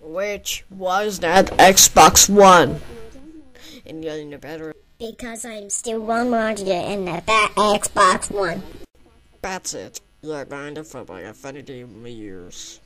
Which was that Xbox One? And getting the better. Because I'm still one larger in the fat Xbox One. That's it. You're going to for like infinity years.